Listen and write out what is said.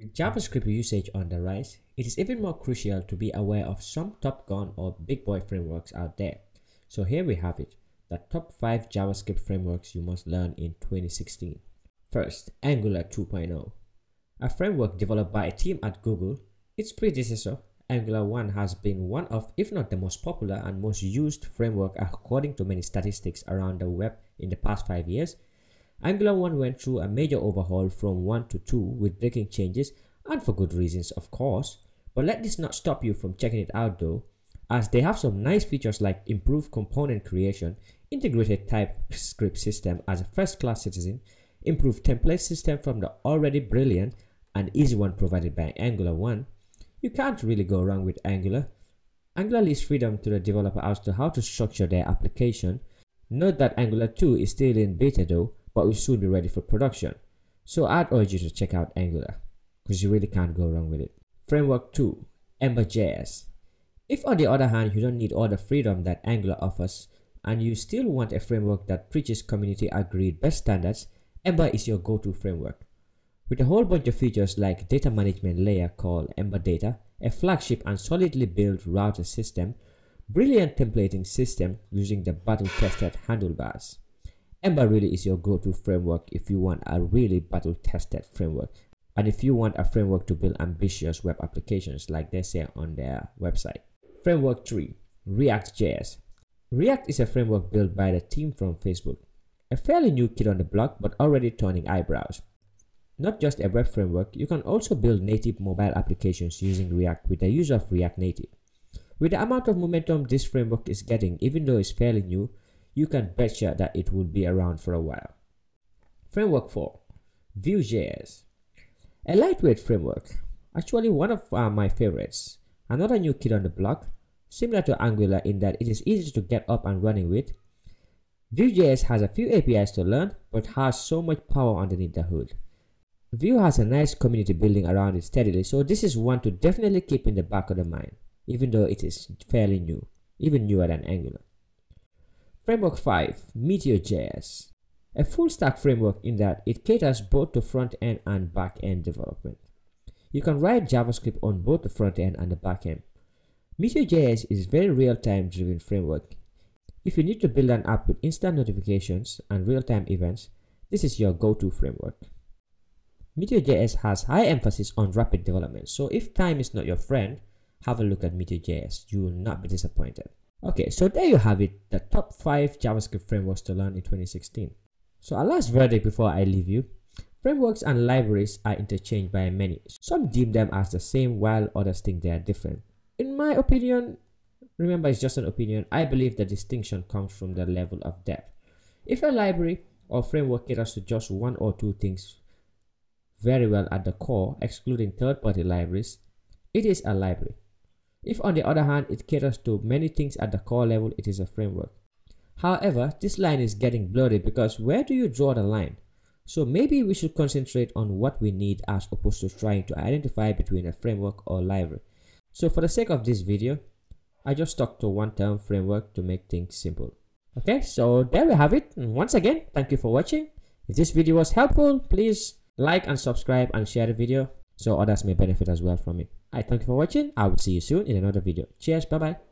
With JavaScript usage on the rise, it is even more crucial to be aware of some top gun or big boy frameworks out there. So here we have it, the top 5 JavaScript frameworks you must learn in 2016. First, Angular 2.0. A framework developed by a team at Google, its predecessor, Angular 1 has been one of, if not the most popular and most used framework according to many statistics around the web in the past 5 years Angular 1 went through a major overhaul from 1 to 2 with breaking changes and for good reasons of course. But let this not stop you from checking it out though, as they have some nice features like improved component creation, integrated TypeScript system as a first-class citizen, improved template system from the already brilliant and easy one provided by Angular 1. You can't really go wrong with Angular. Angular leaves freedom to the developer as to how to structure their application. Note that Angular 2 is still in beta though, but will soon be ready for production. So I'd urge you to check out Angular, because you really can't go wrong with it. Framework 2, Ember.js. If on the other hand you don't need all the freedom that Angular offers, and you still want a framework that preaches community agreed best standards, Ember is your go-to framework. With a whole bunch of features like data management layer called Ember Data, a flagship and solidly built router system, brilliant templating system using the battle-tested handlebars. Ember really is your go-to framework if you want a really battle-tested framework and if you want a framework to build ambitious web applications like they say on their website. Framework 3. React.js React is a framework built by the team from Facebook. A fairly new kid on the block but already turning eyebrows. Not just a web framework, you can also build native mobile applications using React with the use of React Native. With the amount of momentum this framework is getting, even though it's fairly new, you can betcha that it will be around for a while. Framework 4 Vue.js A lightweight framework, actually one of uh, my favorites. Another new kid on the block, similar to Angular in that it is easy to get up and running with. Vue.js has a few APIs to learn, but has so much power underneath the hood. Vue has a nice community building around it steadily, so this is one to definitely keep in the back of the mind, even though it is fairly new, even newer than Angular. Framework 5 Meteor.js A full stack framework in that it caters both to front end and back end development. You can write JavaScript on both the front end and the back end. Meteor.js is a very real-time driven framework. If you need to build an app with instant notifications and real-time events, this is your go-to framework. Meteor.js has high emphasis on rapid development, so if time is not your friend, have a look at Meteor.js. You will not be disappointed. Okay, so there you have it, the top 5 JavaScript frameworks to learn in 2016. So a last verdict before I leave you. Frameworks and libraries are interchanged by many. Some deem them as the same while others think they are different. In my opinion, remember it's just an opinion, I believe the distinction comes from the level of depth. If a library or framework caters to just one or two things very well at the core, excluding third-party libraries, it is a library. If on the other hand it caters to many things at the core level, it is a framework. However, this line is getting blurry because where do you draw the line? So maybe we should concentrate on what we need as opposed to trying to identify between a framework or library. So for the sake of this video, I just stuck to one term framework to make things simple. Okay, so there we have it. And once again, thank you for watching. If this video was helpful, please like and subscribe and share the video so others may benefit as well from it. I thank you for watching. I will see you soon in another video. Cheers. Bye bye.